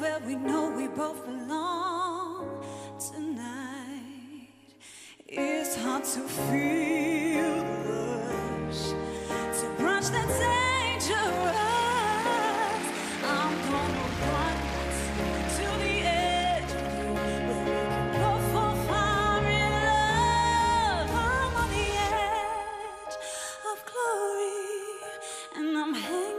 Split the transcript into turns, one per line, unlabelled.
where we know we both belong tonight. It's hard to feel the rush, to brush that dangerous. I'm gonna run to the edge where we can far in love. I'm on the edge of glory, and I'm hanging.